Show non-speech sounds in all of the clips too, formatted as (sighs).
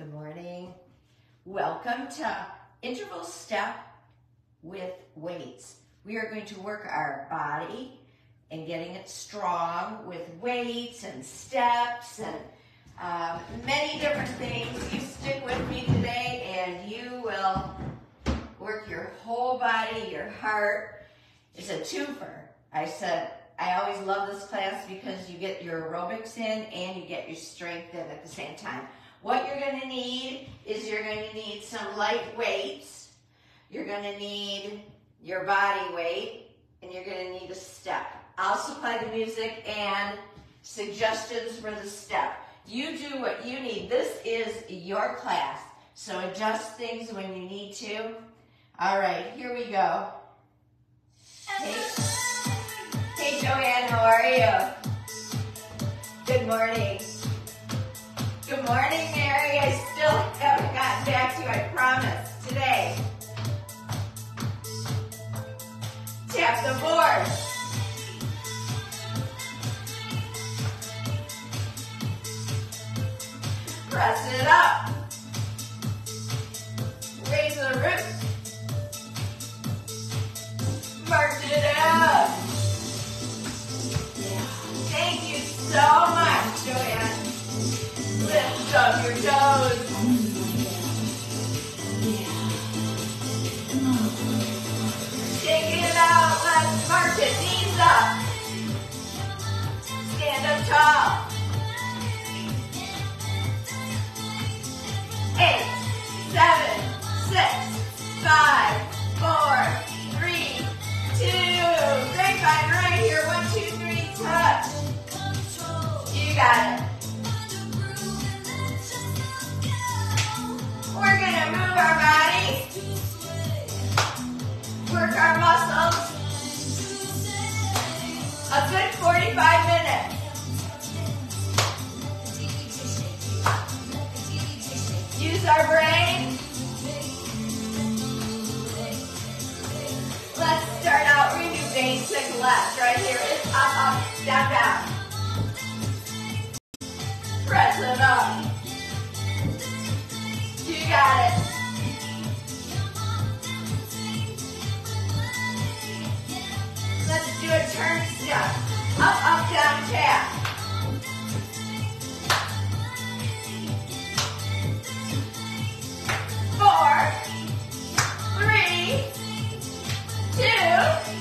Good morning. Welcome to interval step with weights. We are going to work our body and getting it strong with weights and steps and um, many different things. You stick with me today and you will work your whole body, your heart. It's a twofer. I said, I always love this class because you get your aerobics in and you get your strength in at the same time. What you're going to need is you're going to need some light weights. You're going to need your body weight and you're going to need a step. I'll supply the music and suggestions for the step. You do what you need. This is your class, so adjust things when you need to. All right, here we go. Hey, hey Joanne, how are you? Good morning. Good morning, Mary. I still haven't gotten back to you, I promise, today. Tap the board. Press it up. Raise the roots. March it out. Thank you so much. Lift your toes. Shake it out. Let's march it. Knees up. Stand up tall. eight, seven, six, five, four, three, two. Grapevine right here. One, two, three, touch. You got it. Gonna move our body. Work our muscles. A good 45 minutes. Use our brain. Let's start out, we do basic left. Right here is up, up, down, down. Press it up. Let's do a turn step. Up, up, down, tap. four, three, two,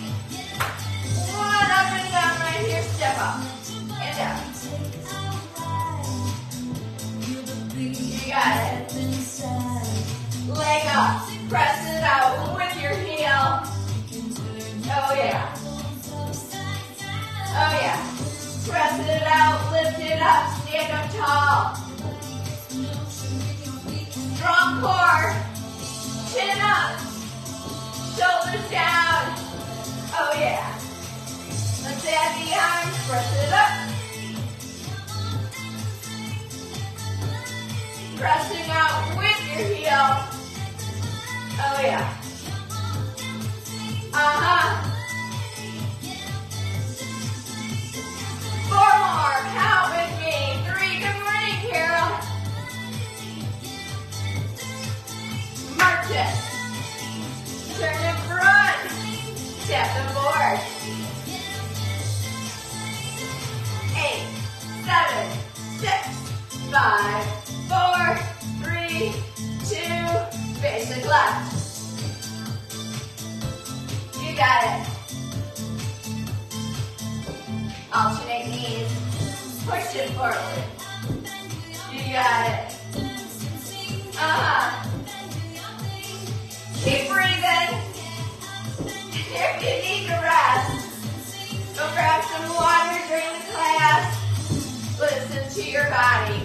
to your body.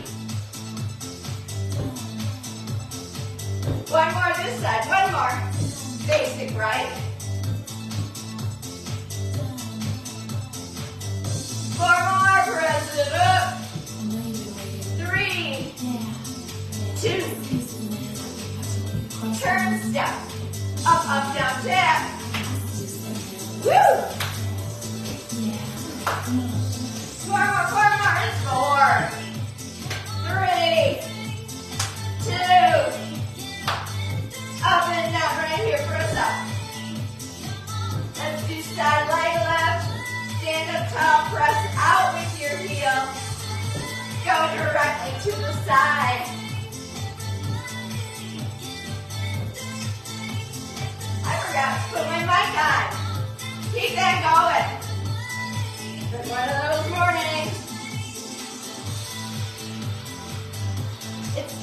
One more this side. One more. Basic, right? Four more. Press it up. Three. Two. Turn step. Up, up, down, tap. Woo! Four more, four more four, three, two, up and down right here for a up. Let's do side leg left, stand up tall, press out with your heel. Go directly to the side. I forgot to put my mic on. Keep that going. It's one of those mornings.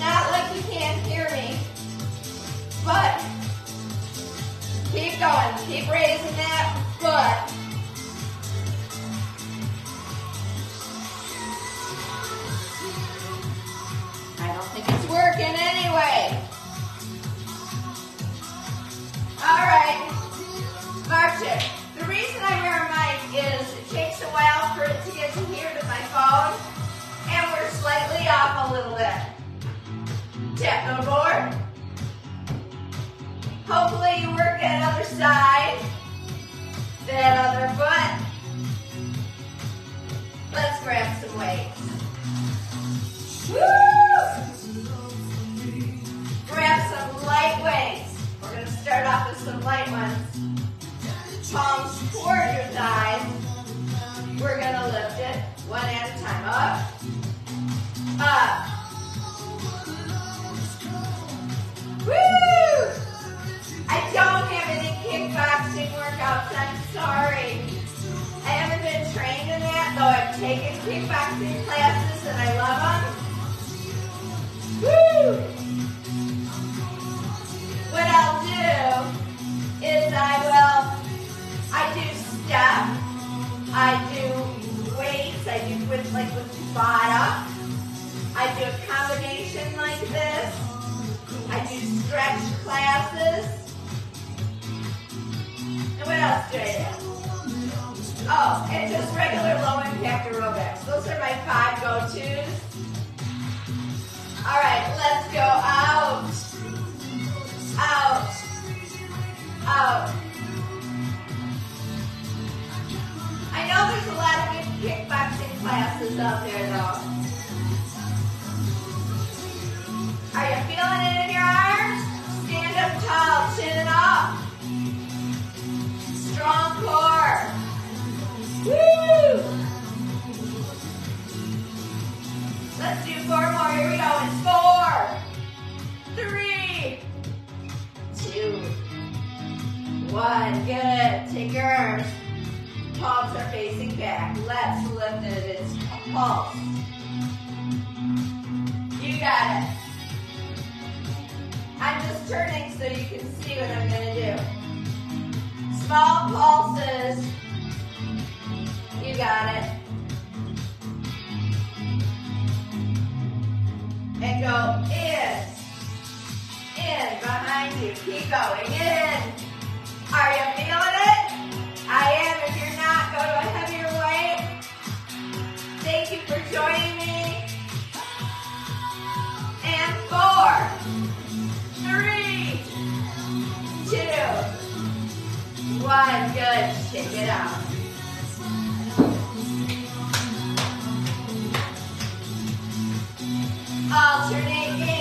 Not like you can't hear me. But keep going. Keep raising that foot. I don't think it's working anyway. All right. March it. The reason I wear a mic is it takes a while for it to get to here to my phone, and we're slightly off a little bit. Tap the board. Hopefully you work that other side, that other foot. Let's grab some weights. Woo! Grab some light weights. We're to start off with some light ones. Palms toward your thighs. We're going to lift it one at a time. Up. Up. Woo! I don't have any kickboxing workouts. I'm sorry. I haven't been trained in that, though I've taken kickboxing classes and I love them. Woo! What I'll do is I will, I do step, I do weights, I do with like with Tabata. I do a combination like this. I do stretch classes. And what else do I do? Oh, and just regular low impact aerobics. Those are my five go-tos. All right, let's go out, out, out. I know there's a lot of good kickboxing classes out there back. Let's lift it. It's pulse. You got it. I'm just turning so you can see what I'm going to do. Small pulses. You got it. And go in. In behind you. Keep going. In. Are you feeling it? I am. If you're not, go to a heavier joining me. And four three, two, one. Good. Shake it out. Alternate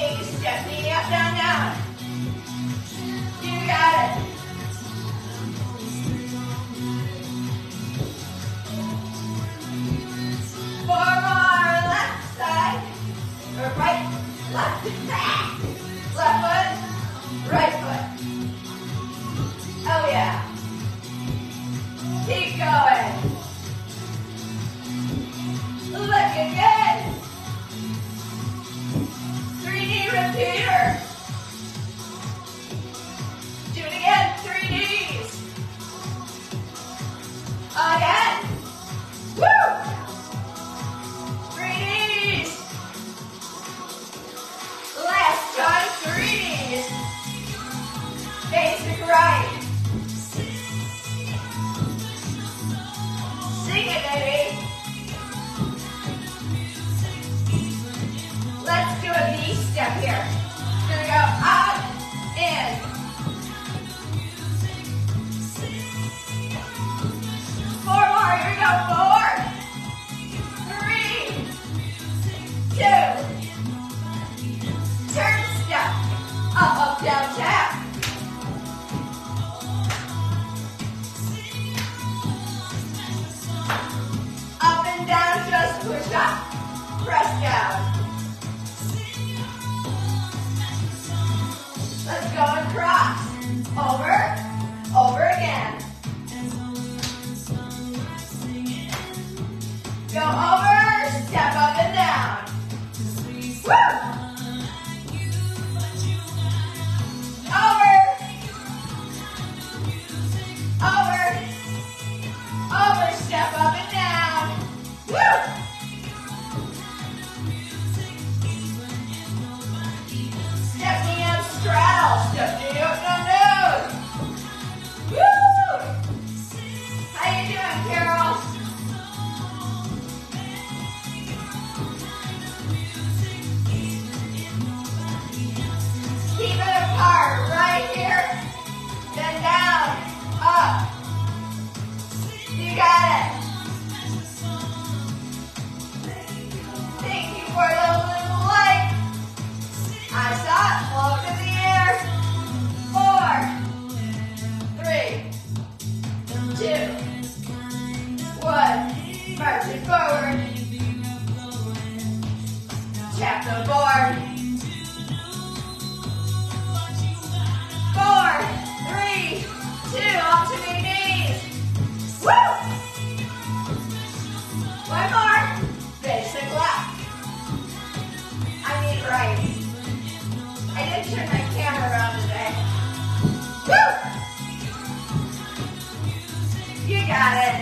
You got it.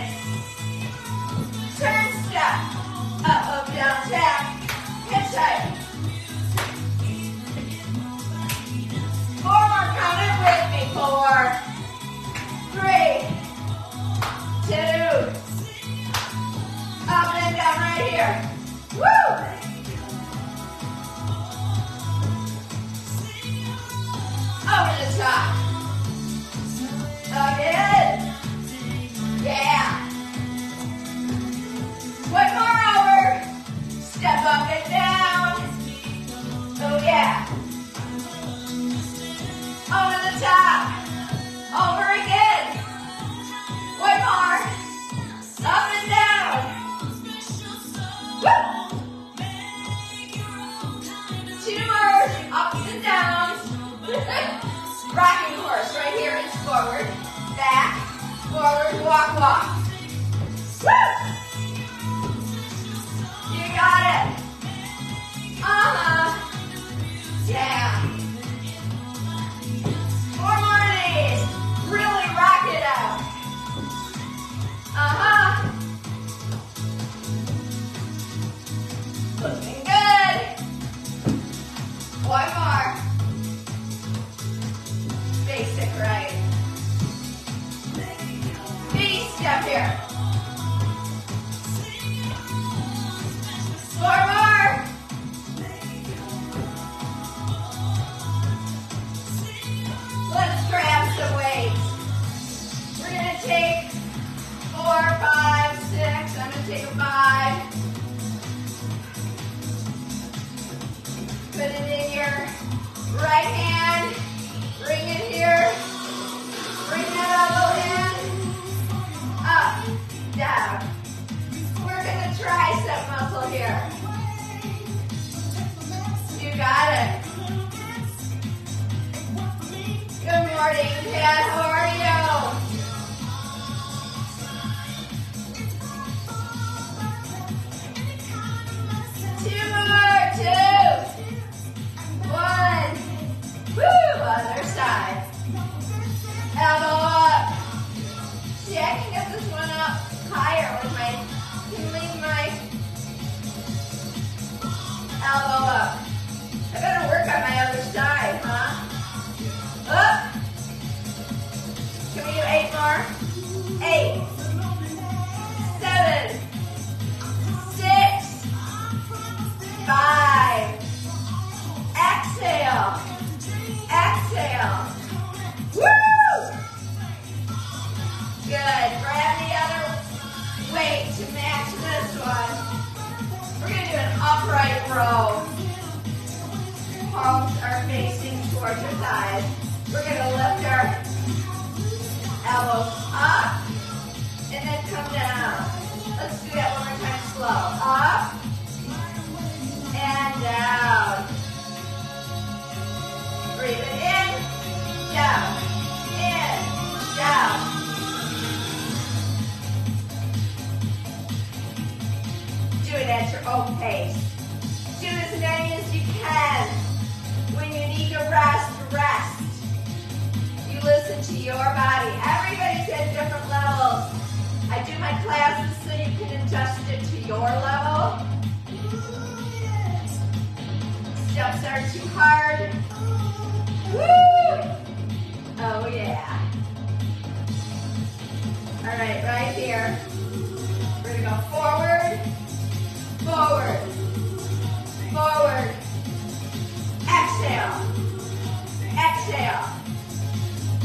Turn step. Up, up, down, tap. Four more, count it with me. Four, three, two. Up and down right here. Papa.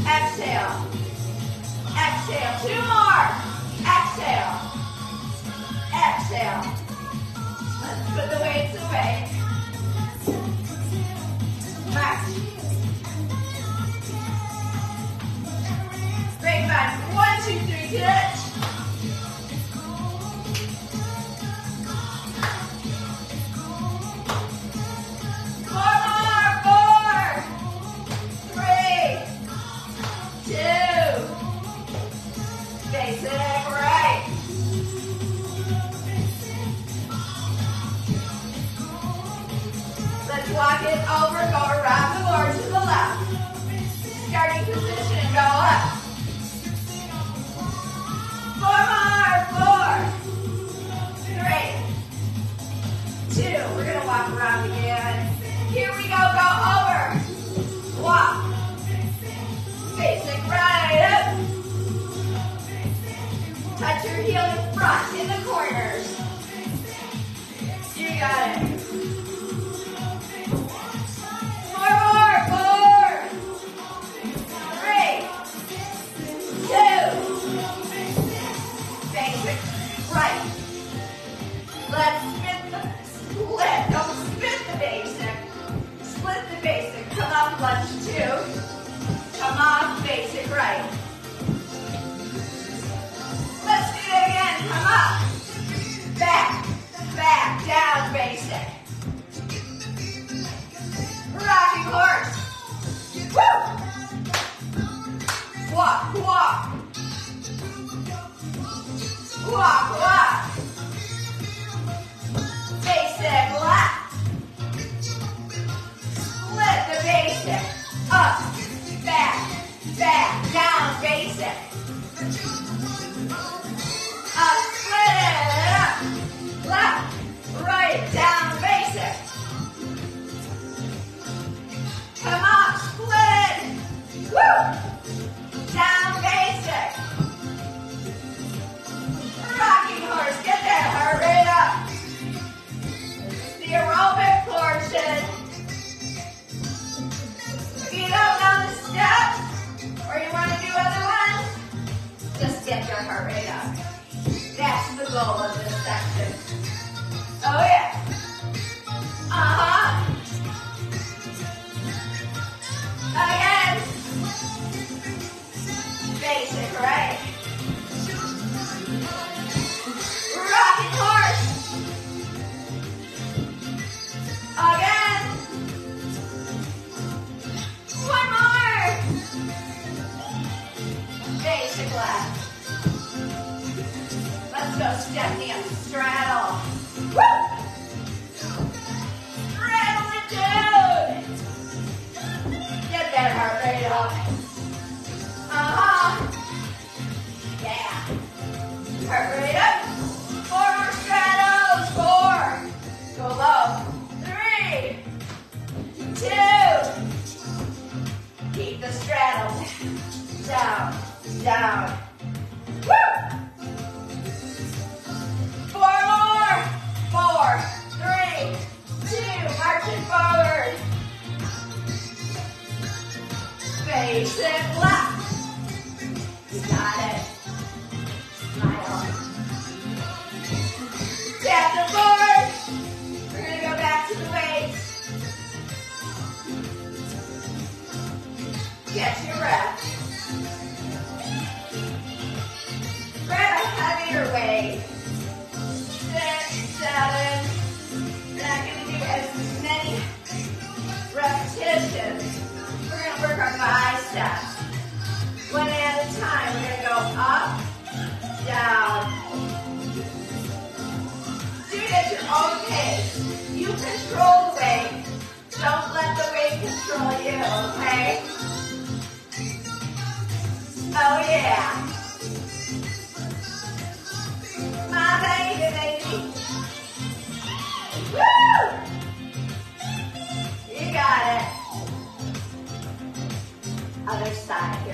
Exhale. Exhale. Two more. Exhale. Exhale. Let's put the weights away. Back. Great back. One, two, three, get. it over, go around the board to the left. Starting position, go up. Four more, four, three, two. We're gonna walk around again. Here we go, go over. Walk. basic right up. Touch your heel in front, in the corners. You got it. lunge two. Come up. face it right. Let's do it again, come up. Back, back, down, face it. Rocking horse. Woo! Walk, walk. Walk, walk. Yeah, yeah.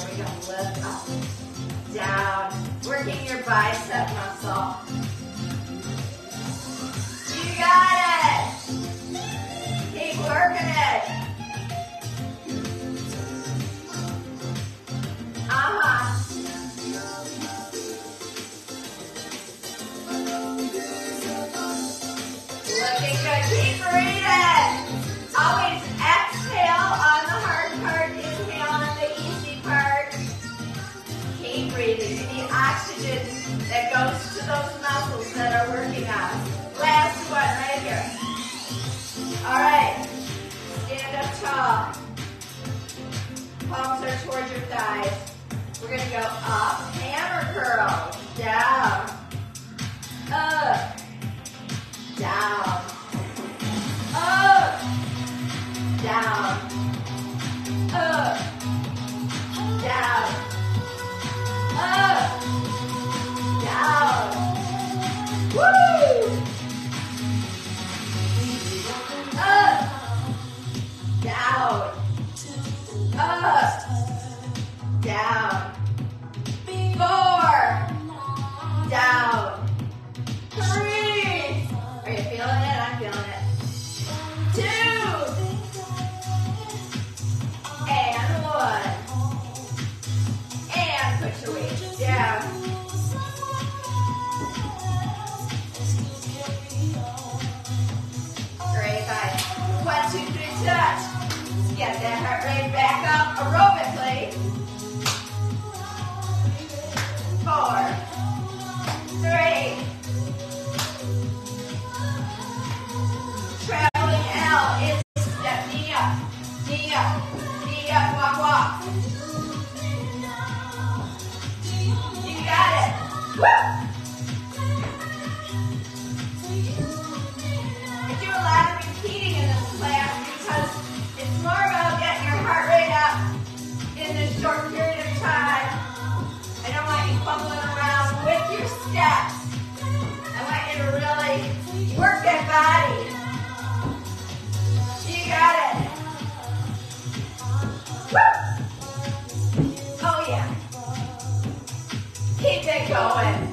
Here we go. Lift up. Down. Working your bicep muscle. You got it. Alright, stand up tall. Palms are towards your thighs. We're going to go up, hammer curl, down, up, down, up, down, up, down, up, down. Woo! going.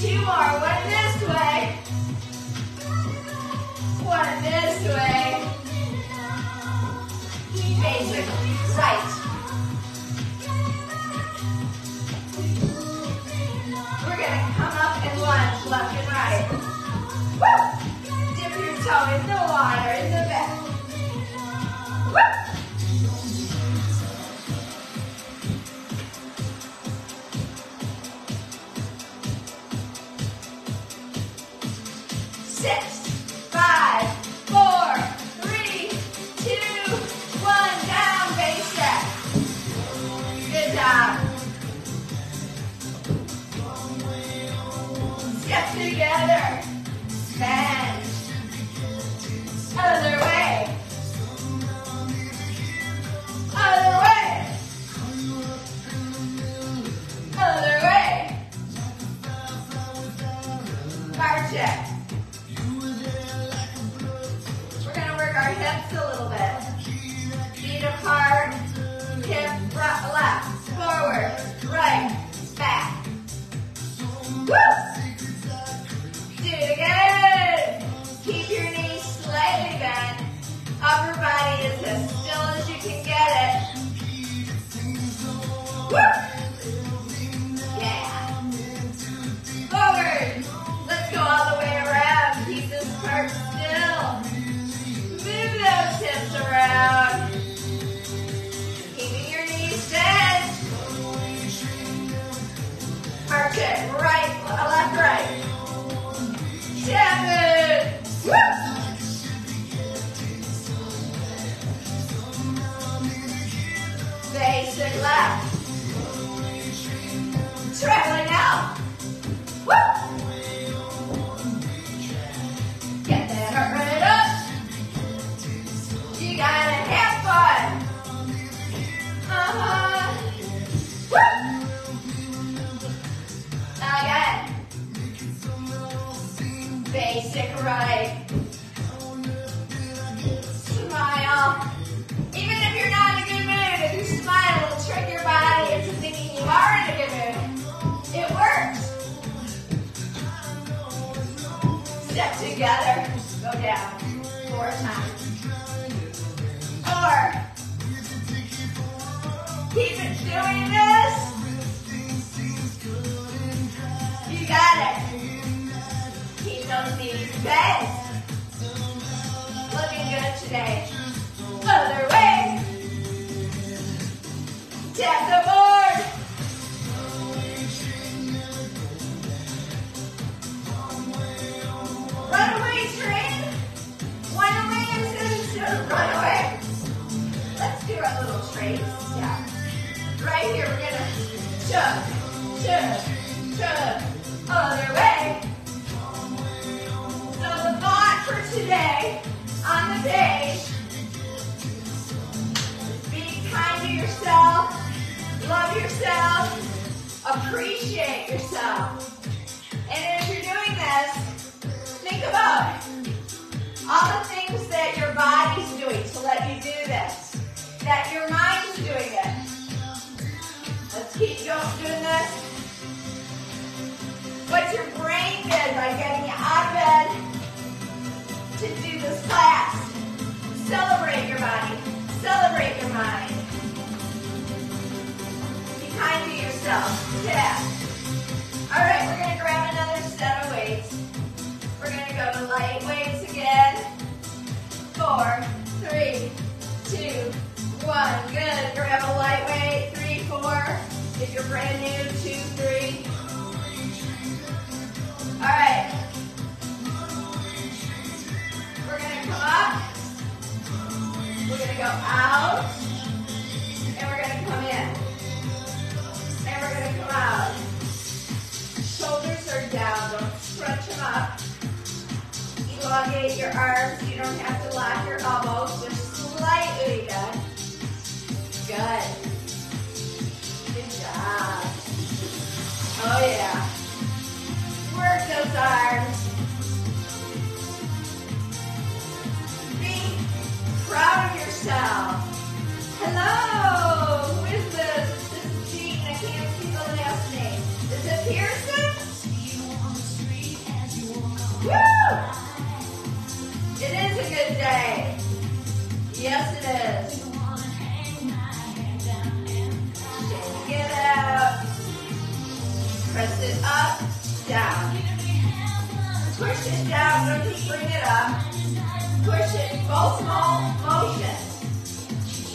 Two more. One this way. One this way. Facing right. We're going to come up and lunge left and right. Woo! Dip your toe in the water in the back. Woo! Woo! go out. And we're going to come in. And we're going to come out. Shoulders are down. Don't stretch them up. Elongate your arms. You don't have to lock your elbows. Just slightly done. Good. Good job. Oh, yeah. Work those arms. Be proud of your tell. Hello! Who is this? This is Jean. I can't see the last name. Is it Pearson? Woo! It is a good day. Yes, it is. Shake it. Press it up, down. Push it down, don't just bring it up. Push it, both motion.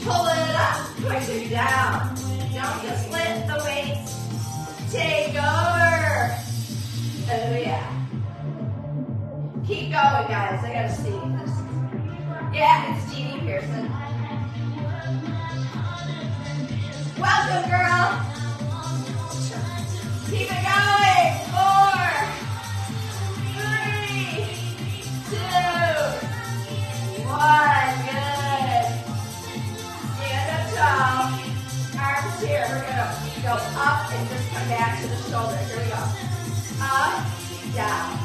Pull it up, push it down. Don't just lift the weights take over. Oh yeah. Keep going, guys. I gotta see this. Yeah, it's Jeannie Pearson. Welcome, girl. Keep it going. Oh. Go up and just come back to the shoulder. Here we go. Up, down.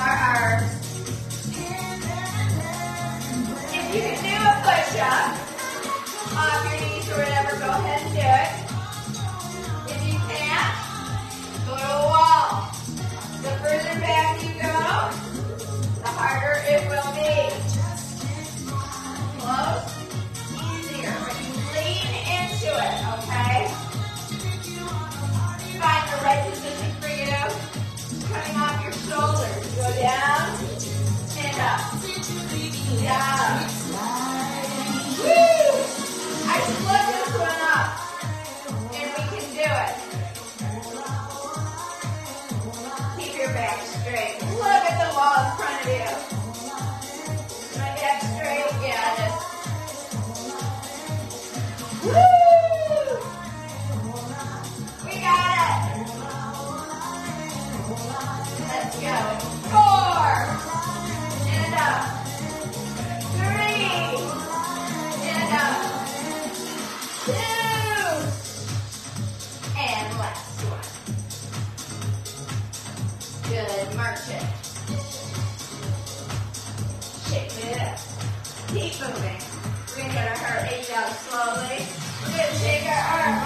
are our, uh, if you can do a push-up off your knees or whatever, go ahead and do it. If you can't, uh, go to a wall. The further back you go, the harder it will be. Close. Yeah. Yeah.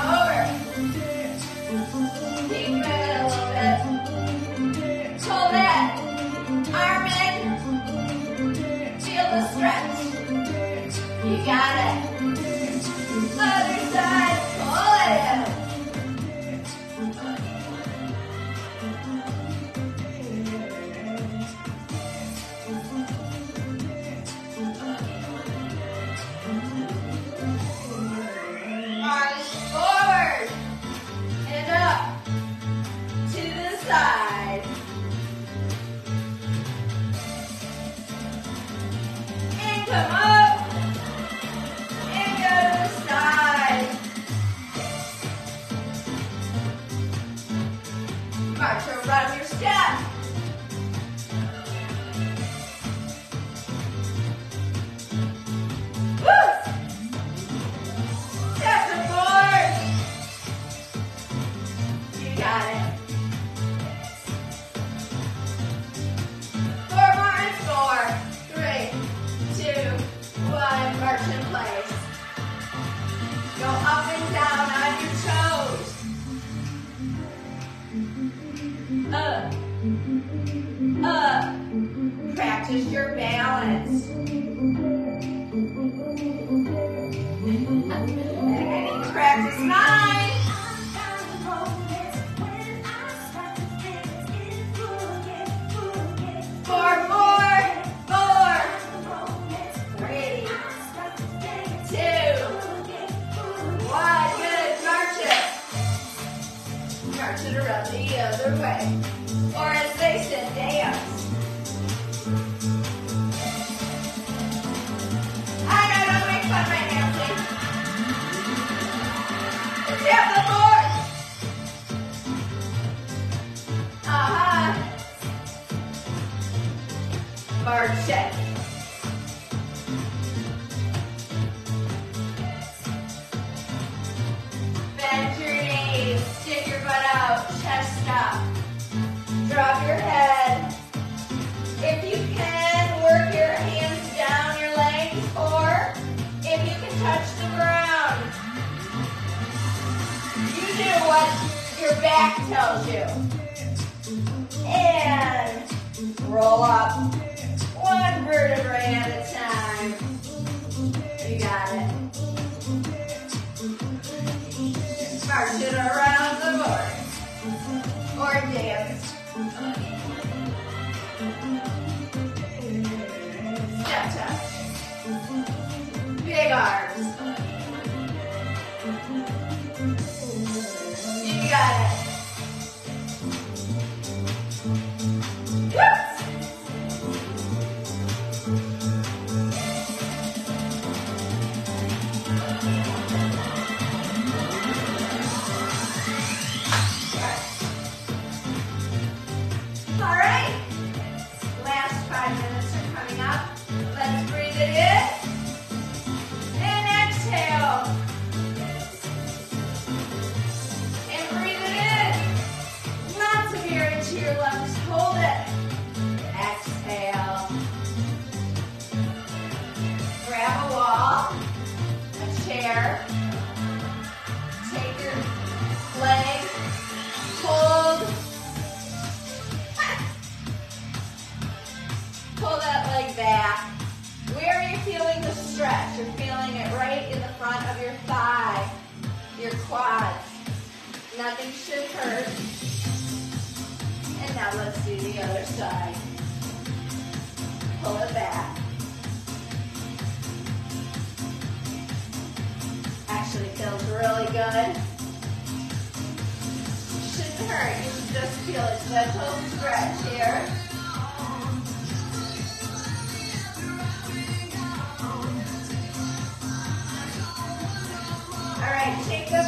right, take the,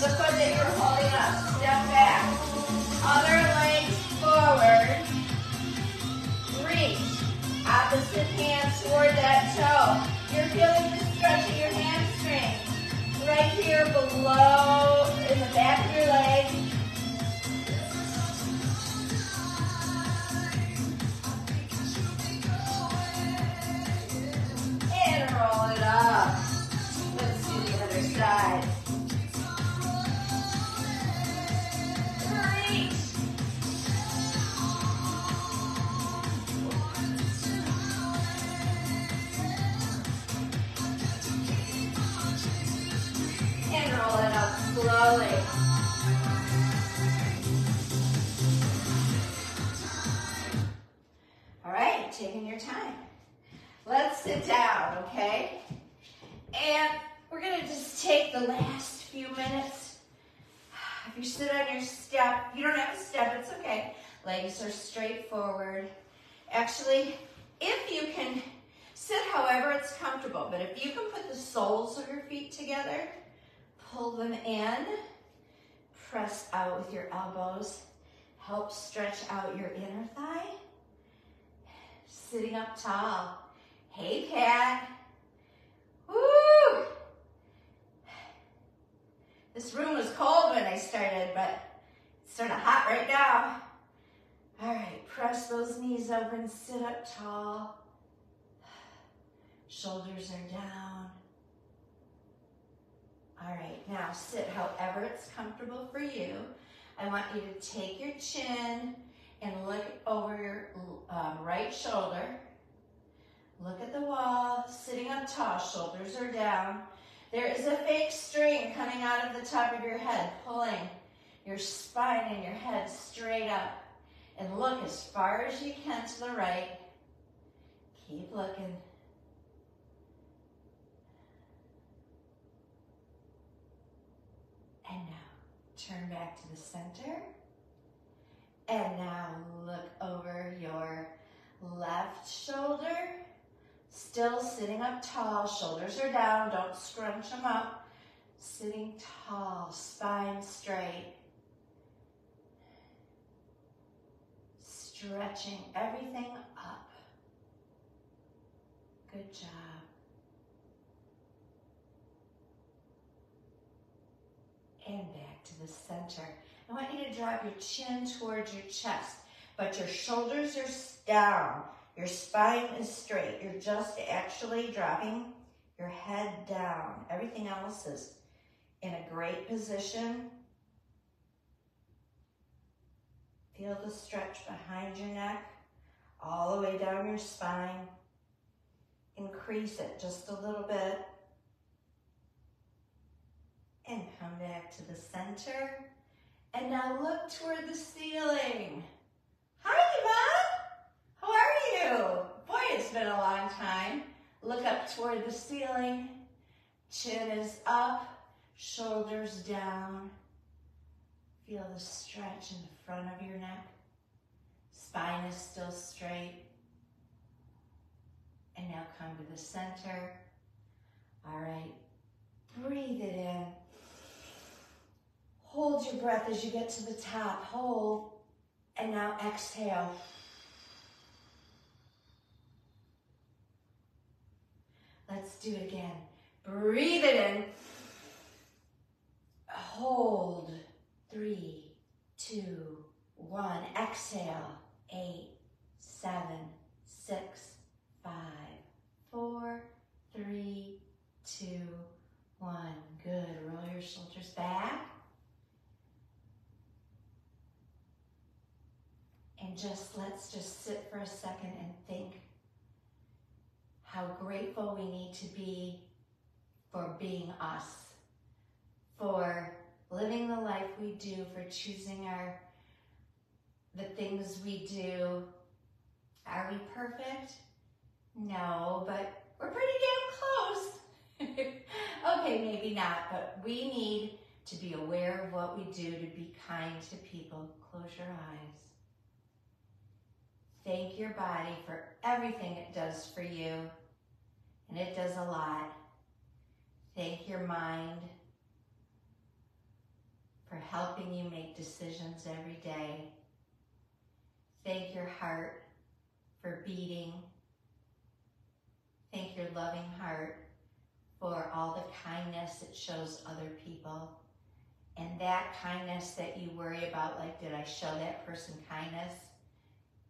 the foot that you're holding up. Step back. Other leg forward. Reach. Opposite hand toward that toe. You're feeling the stretch of your hamstring. Right here below, in the back of your leg. are straightforward. Actually, if you can sit however it's comfortable, but if you can put the soles of your feet together, pull them in, press out with your elbows, help stretch out your inner thigh. Sitting up tall. Hey, cat. Woo! This room was cold when I started, but it's sort of hot right now. All right, press those knees over and sit up tall. (sighs) Shoulders are down. All right, now sit however it's comfortable for you. I want you to take your chin and look over your um, right shoulder. Look at the wall, sitting up tall, shoulders are down. There is a fake string coming out of the top of your head, pulling your spine and your head straight up. And look as far as you can to the right. Keep looking. And now turn back to the center. And now look over your left shoulder. Still sitting up tall, shoulders are down, don't scrunch them up. Sitting tall, spine straight. Stretching everything up. Good job. And back to the center. I want you to drop your chin towards your chest, but your shoulders are down. Your spine is straight. You're just actually dropping your head down. Everything else is in a great position. Feel the stretch behind your neck, all the way down your spine. Increase it just a little bit. And come back to the center. And now look toward the ceiling. Hi, Mom. How are you? Boy, it's been a long time. Look up toward the ceiling. Chin is up, shoulders down. Feel the stretch in the front of your neck. Spine is still straight. And now come to the center. All right, breathe it in. Hold your breath as you get to the top. Hold. And now exhale. Let's do it again. Breathe it in. Hold. Three, two, one. Exhale. Eight, seven, six, five, four, three, two, one. Good. Roll your shoulders back. And just let's just sit for a second and think how grateful we need to be for being us, for living the life we do, for choosing our the things we do. Are we perfect? No, but we're pretty damn close. (laughs) okay, maybe not, but we need to be aware of what we do to be kind to people. Close your eyes. Thank your body for everything it does for you, and it does a lot. Thank your mind for helping you make decisions every day. Thank your heart for beating. Thank your loving heart for all the kindness it shows other people. And that kindness that you worry about, like, did I show that person kindness?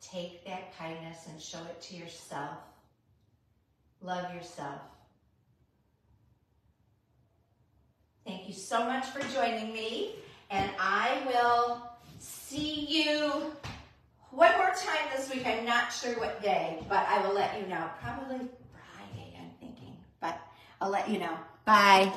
Take that kindness and show it to yourself. Love yourself. Thank you so much for joining me. And I will see you one more time this week. I'm not sure what day, but I will let you know. Probably Friday, I'm thinking. But I'll let you know. Bye.